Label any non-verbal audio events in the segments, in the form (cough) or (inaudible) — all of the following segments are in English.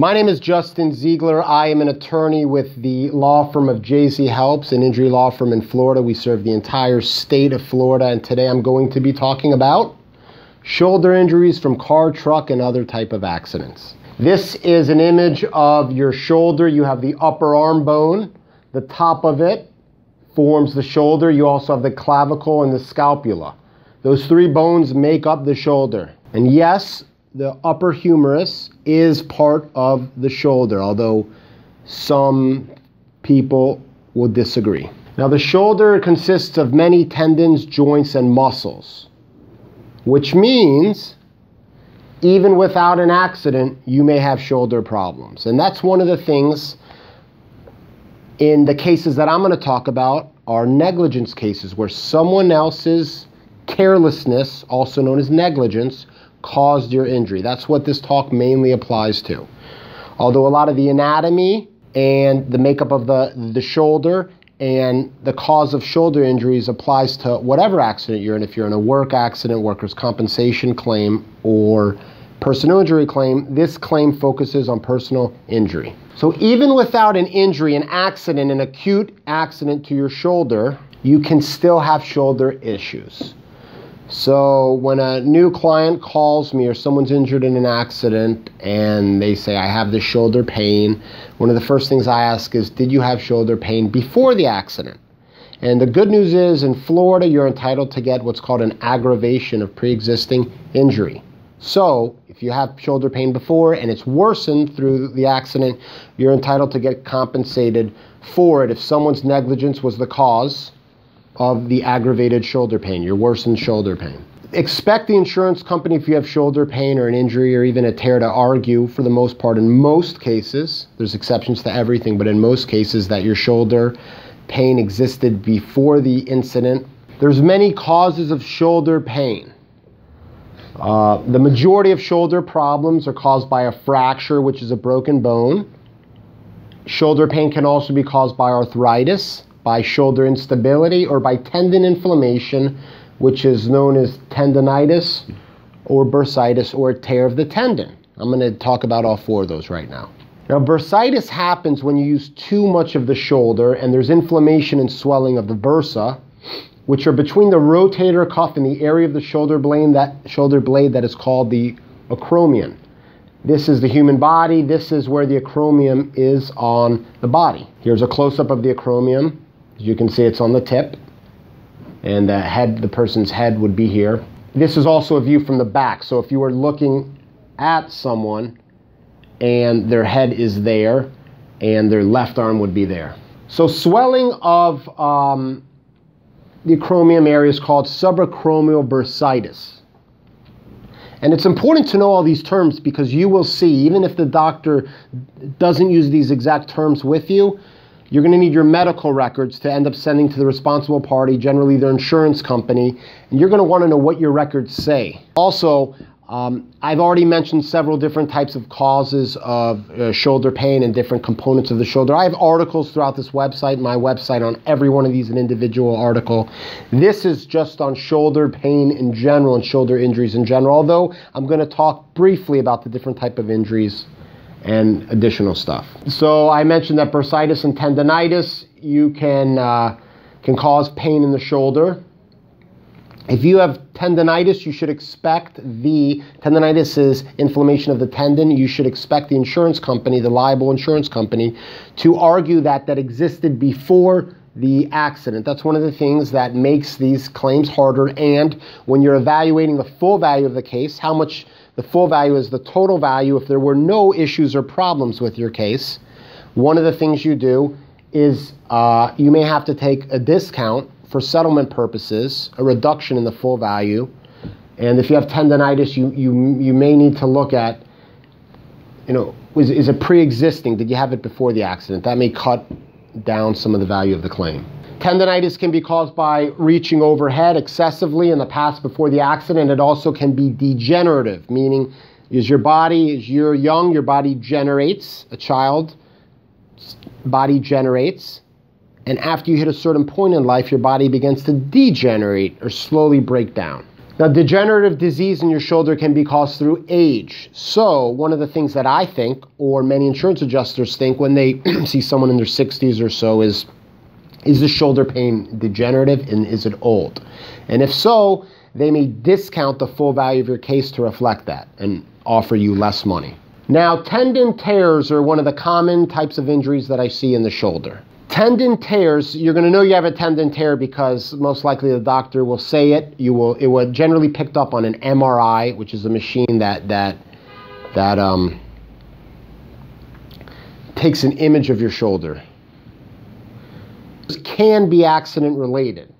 My name is Justin Ziegler. I am an attorney with the law firm of JZ Helps, an injury law firm in Florida. We serve the entire state of Florida, and today I'm going to be talking about shoulder injuries from car, truck, and other type of accidents. This is an image of your shoulder. You have the upper arm bone, the top of it forms the shoulder. You also have the clavicle and the scapula. Those three bones make up the shoulder. And yes, the upper humerus is part of the shoulder, although some people will disagree. Now, the shoulder consists of many tendons, joints, and muscles, which means even without an accident, you may have shoulder problems. And that's one of the things in the cases that I'm going to talk about are negligence cases where someone else's carelessness, also known as negligence, caused your injury. That's what this talk mainly applies to. Although a lot of the anatomy and the makeup of the, the shoulder and the cause of shoulder injuries applies to whatever accident you're in. If you're in a work accident, workers' compensation claim, or personal injury claim, this claim focuses on personal injury. So even without an injury, an accident, an acute accident to your shoulder, you can still have shoulder issues. So when a new client calls me or someone's injured in an accident and they say, I have this shoulder pain, one of the first things I ask is, Did you have shoulder pain before the accident? And the good news is in Florida, you're entitled to get what's called an aggravation of pre existing injury. So if you have shoulder pain before and it's worsened through the accident, you're entitled to get compensated for it if someone's negligence was the cause of the aggravated shoulder pain, your worsened shoulder pain. Expect the insurance company, if you have shoulder pain or an injury or even a tear, to argue for the most part, in most cases, there's exceptions to everything, but in most cases, that your shoulder pain existed before the incident. There's many causes of shoulder pain. Uh, the majority of shoulder problems are caused by a fracture, which is a broken bone. Shoulder pain can also be caused by arthritis, by shoulder instability or by tendon inflammation, which is known as tendonitis or bursitis or tear of the tendon. I'm going to talk about all four of those right now. Now, bursitis happens when you use too much of the shoulder and there's inflammation and swelling of the bursa, which are between the rotator cuff and the area of the shoulder blade that shoulder blade that is called the acromion. This is the human body. This is where the acromion is on the body. Here's a close up of the acromion. You can see, it's on the tip, and the head, the person's head would be here. This is also a view from the back. So if you were looking at someone and their head is there and their left arm would be there. So swelling of um, the acromion area is called subacromial bursitis. And it's important to know all these terms because you will see, even if the doctor doesn't use these exact terms with you, you're going to need your medical records to end up sending to the responsible party, generally their insurance company, and you're going to want to know what your records say. Also, um, I've already mentioned several different types of causes of uh, shoulder pain and different components of the shoulder. I have articles throughout this website, my website, on every one of these, an individual article. This is just on shoulder pain in general and shoulder injuries in general, although I'm going to talk briefly about the different type of injuries and additional stuff. So I mentioned that bursitis and tendonitis you can uh, can cause pain in the shoulder. If you have tendonitis, you should expect the tendonitis is inflammation of the tendon. You should expect the insurance company, the liable insurance company, to argue that that existed before the accident. That's one of the things that makes these claims harder. And when you're evaluating the full value of the case, how much the full value is the total value if there were no issues or problems with your case. One of the things you do is uh, you may have to take a discount for settlement purposes, a reduction in the full value. And if you have tendonitis, you, you, you may need to look at, you know, is, is it pre existing? Did you have it before the accident? That may cut down some of the value of the claim. Tendonitis can be caused by reaching overhead excessively in the past before the accident. It also can be degenerative, meaning is your body, as you're young, your body generates, a child body generates, and after you hit a certain point in life, your body begins to degenerate or slowly break down. Now, degenerative disease in your shoulder can be caused through age. So, one of the things that I think, or many insurance adjusters think when they (clears throat) see someone in their 60s or so, is is the shoulder pain degenerative and is it old? And if so, they may discount the full value of your case to reflect that and offer you less money. Now, tendon tears are one of the common types of injuries that I see in the shoulder. Tendon tears, you're going to know you have a tendon tear because most likely the doctor will say it. You will it will generally picked up on an MRI, which is a machine that that that um, takes an image of your shoulder. Can be accident related.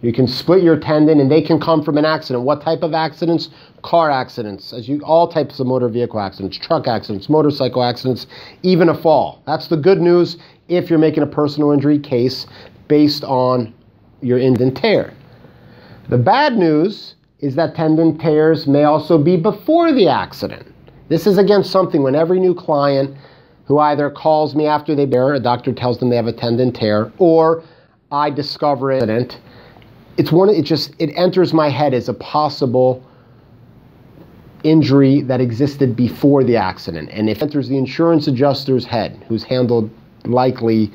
You can split your tendon and they can come from an accident. What type of accidents? Car accidents, as you all types of motor vehicle accidents, truck accidents, motorcycle accidents, even a fall. That's the good news if you're making a personal injury case based on your tendon tear. The bad news is that tendon tears may also be before the accident. This is again something when every new client who either calls me after they bear, a doctor tells them they have a tendon tear, or I discover it. It's one it just it enters my head as a possible injury that existed before the accident. And if it enters the insurance adjuster's head who's handled likely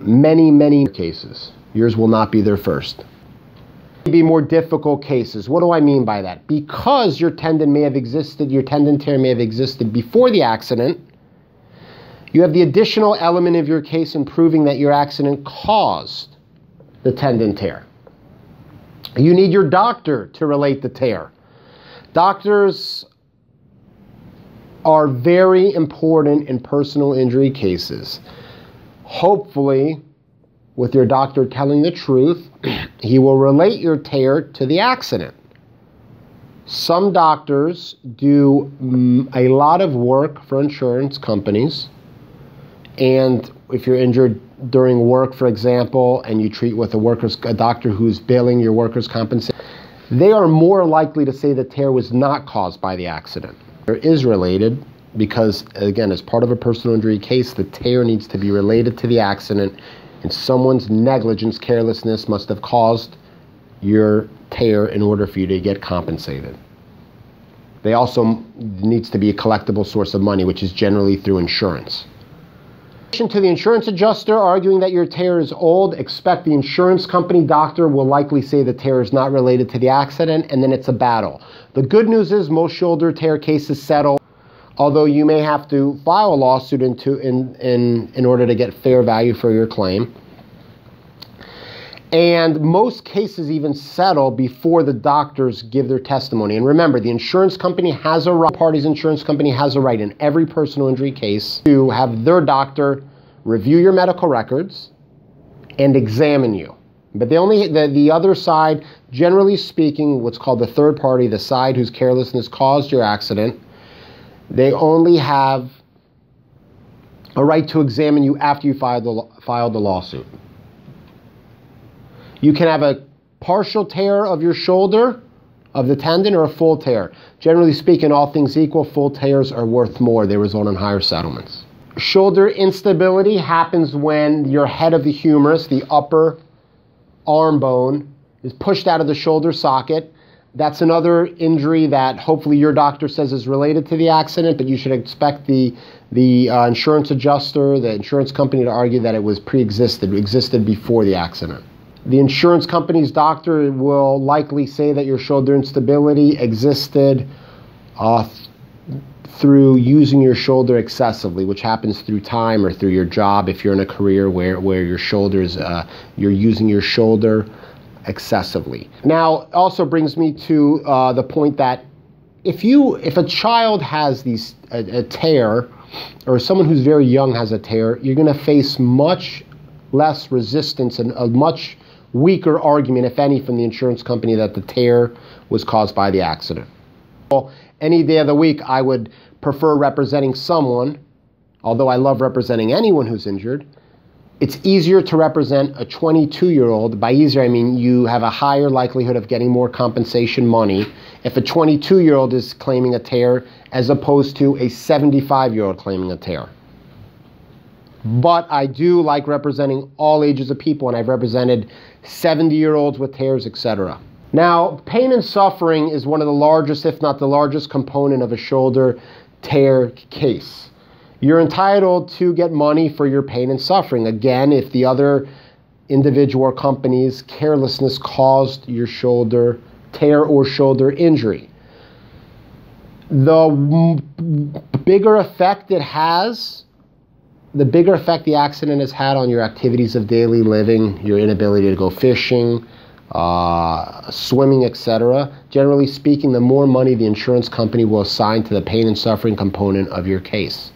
many many cases yours will not be their first. Be more difficult cases. What do i mean by that? Because your tendon may have existed your tendon tear may have existed before the accident you have the additional element of your case in proving that your accident caused the tendon tear you need your doctor to relate the tear. Doctors are very important in personal injury cases. Hopefully, with your doctor telling the truth, (clears throat) he will relate your tear to the accident. Some doctors do mm, a lot of work for insurance companies, and if you're injured during work, for example, and you treat with a workers a doctor who's billing your workers' compensation, they are more likely to say the tear was not caused by the accident. It is related because, again, as part of a personal injury case, the tear needs to be related to the accident, and someone's negligence, carelessness must have caused your tear in order for you to get compensated. They also needs to be a collectible source of money, which is generally through insurance to the insurance adjuster arguing that your tear is old, expect the insurance company doctor will likely say the tear is not related to the accident, and then it's a battle. The good news is most shoulder tear cases settle, although you may have to file a lawsuit into, in, in, in order to get fair value for your claim. And most cases even settle before the doctors give their testimony. And remember, the insurance company has a right, party's insurance company has a right in every personal injury case to have their doctor review your medical records and examine you. But the only the, the other side, generally speaking, what's called the third party, the side whose carelessness caused your accident, they only have a right to examine you after you filed the, filed the lawsuit. You can have a partial tear of your shoulder, of the tendon, or a full tear. Generally speaking, all things equal, full tears are worth more. They result in higher settlements. Shoulder instability happens when your head of the humerus, the upper arm bone, is pushed out of the shoulder socket. That's another injury that hopefully your doctor says is related to the accident, but you should expect the the uh, insurance adjuster, the insurance company to argue that it was pre-existed, existed before the accident. The insurance company's doctor will likely say that your shoulder instability existed uh, through using your shoulder excessively, which happens through time or through your job. If you're in a career where, where your shoulders, uh, you're using your shoulder excessively. Now, also brings me to uh, the point that if you, if a child has these a, a tear, or someone who's very young has a tear, you're going to face much less resistance and a much weaker argument, if any, from the insurance company that the tear was caused by the accident. Any day of the week, I would prefer representing someone, although I love representing anyone who's injured. It's easier to represent a 22 year old. By easier, I mean you have a higher likelihood of getting more compensation money if a 22 year old is claiming a tear as opposed to a 75 year old claiming a tear. But I do like representing all ages of people, and I've represented 70 year olds with tears, etc. Now, pain and suffering is one of the largest, if not the largest, component of a shoulder tear case. You're entitled to get money for your pain and suffering. Again, if the other individual or company's carelessness caused your shoulder tear or shoulder injury. The bigger effect it has, the bigger effect the accident has had on your activities of daily living, your inability to go fishing, uh, swimming, etc. Generally speaking, the more money the insurance company will assign to the pain and suffering component of your case.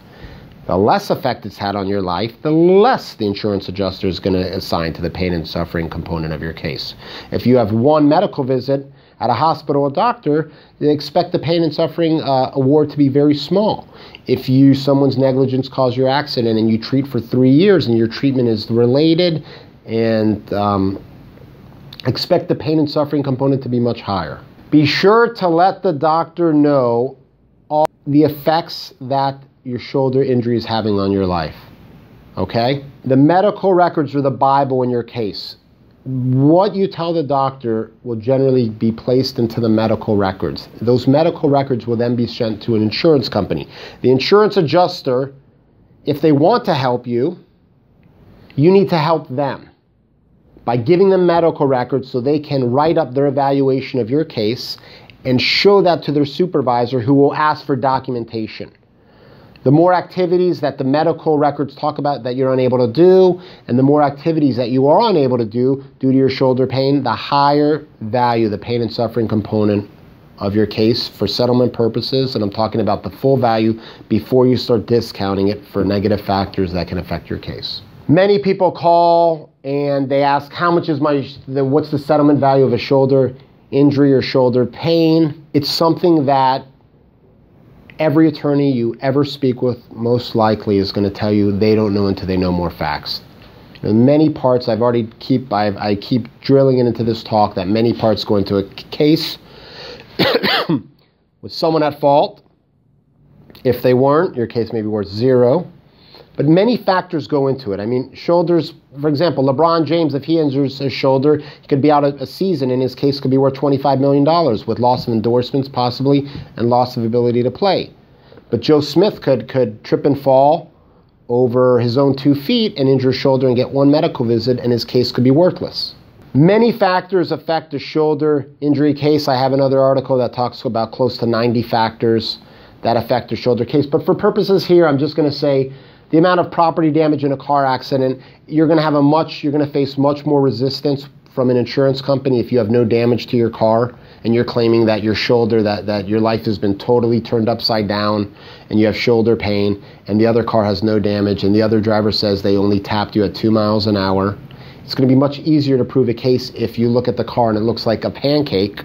The less effect it's had on your life, the less the insurance adjuster is going to assign to the pain and suffering component of your case. If you have one medical visit at a hospital or doctor, they expect the pain and suffering uh, award to be very small. If you someone's negligence caused your accident and you treat for three years and your treatment is related and um, expect the pain and suffering component to be much higher. Be sure to let the doctor know all the effects that your shoulder injury is having on your life. Okay? The medical records are the Bible in your case. What you tell the doctor will generally be placed into the medical records. Those medical records will then be sent to an insurance company. The insurance adjuster, if they want to help you, you need to help them by giving them medical records so they can write up their evaluation of your case and show that to their supervisor who will ask for documentation. The more activities that the medical records talk about that you're unable to do, and the more activities that you are unable to do due to your shoulder pain, the higher value the pain and suffering component of your case for settlement purposes. And I'm talking about the full value before you start discounting it for negative factors that can affect your case. Many people call and they ask how much is my what's the settlement value of a shoulder injury or shoulder pain it's something that every attorney you ever speak with most likely is going to tell you they don't know until they know more facts. In many parts i've already keep I've, i keep drilling into this talk that many parts go into a case (coughs) with someone at fault. If they weren't your case may be worth zero but many factors go into it. I mean, shoulders, for example, LeBron James, if he injures his shoulder, he could be out a season. In his case, could be worth $25 million with loss of endorsements, possibly, and loss of ability to play. But Joe Smith could, could trip and fall over his own two feet and injure his shoulder and get one medical visit, and his case could be worthless. Many factors affect a shoulder injury case. I have another article that talks about close to 90 factors that affect a shoulder case. But for purposes here, I'm just going to say the amount of property damage in a car accident, you're going to have a much, you're going to face much more resistance from an insurance company if you have no damage to your car and you're claiming that your shoulder, that, that your life has been totally turned upside down and you have shoulder pain and the other car has no damage and the other driver says they only tapped you at two miles an hour. It's going to be much easier to prove a case if you look at the car and it looks like a pancake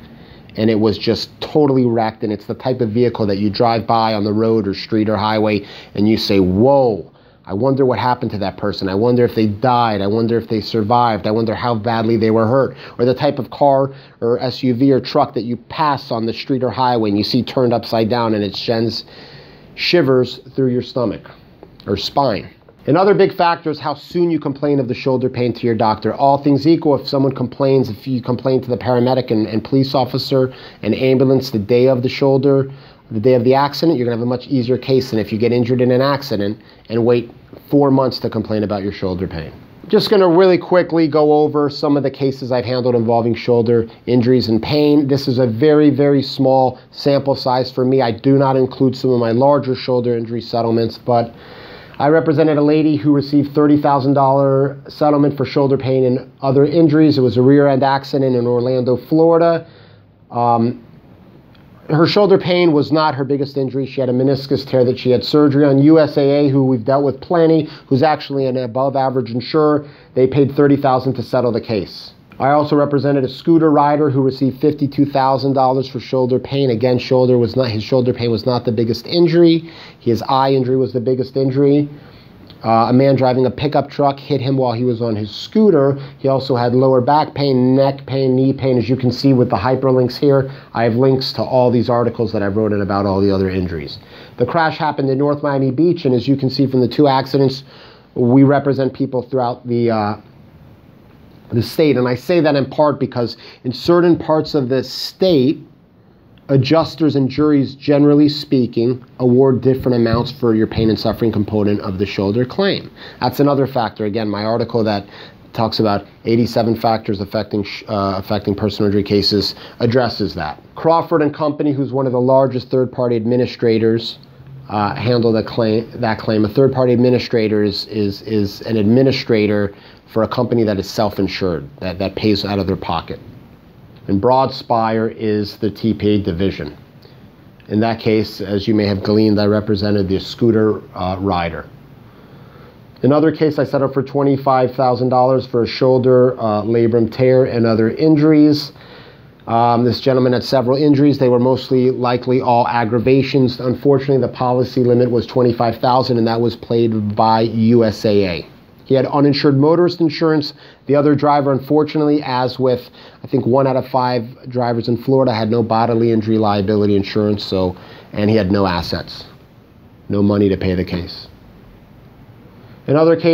and it was just totally wrecked and it's the type of vehicle that you drive by on the road or street or highway and you say, whoa, I wonder what happened to that person. I wonder if they died. I wonder if they survived. I wonder how badly they were hurt. Or the type of car or SUV or truck that you pass on the street or highway and you see turned upside down and it sends shivers through your stomach or spine. Another big factor is how soon you complain of the shoulder pain to your doctor. All things equal, if someone complains, if you complain to the paramedic and, and police officer and ambulance the day of the shoulder, the day of the accident, you're going to have a much easier case than if you get injured in an accident and wait four months to complain about your shoulder pain. Just going to really quickly go over some of the cases I've handled involving shoulder injuries and pain. This is a very, very small sample size for me. I do not include some of my larger shoulder injury settlements, but I represented a lady who received $30,000 settlement for shoulder pain and other injuries. It was a rear end accident in Orlando, Florida. Um, her shoulder pain was not her biggest injury. She had a meniscus tear that she had surgery on. USAA, who we've dealt with plenty, who's actually an above average insurer, they paid 30000 to settle the case. I also represented a scooter rider who received $52,000 for shoulder pain. Again, shoulder was not his shoulder pain was not the biggest injury. His eye injury was the biggest injury. Uh, a man driving a pickup truck hit him while he was on his scooter. He also had lower back pain, neck pain, knee pain. As you can see with the hyperlinks here, I have links to all these articles that I wrote in about all the other injuries. The crash happened in North Miami Beach, and as you can see from the two accidents, we represent people throughout the uh, the state. And I say that in part because in certain parts of the state, adjusters and juries, generally speaking, award different amounts for your pain and suffering component of the shoulder claim. That's another factor. Again, my article that talks about 87 factors affecting uh, affecting personal injury cases addresses that. Crawford and Company, who's one of the largest third-party administrators, uh, handle that claim. That claim. A third-party administrator is, is is an administrator for a company that is self-insured that that pays out of their pocket. And Broadspire is the TPA division. In that case, as you may have gleaned, I represented the scooter uh, rider. Another case I set up for $25,000 for a shoulder uh, labrum tear and other injuries. Um, this gentleman had several injuries. They were mostly likely all aggravations. Unfortunately, the policy limit was 25,000 and that was played by USAA. He had uninsured motorist insurance. The other driver, unfortunately, as with I think one out of five drivers in Florida, had no bodily injury liability insurance, so and he had no assets, no money to pay the case. In other cases,